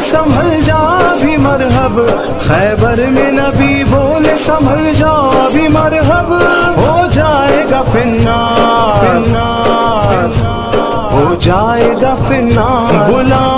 संभल जा भी मरहब। खैबर में नबी बोले, संभल जा भी मरहब। हो जाएगा फिन्ना फिन्ना हो जाएगा फिन्ना गुलाम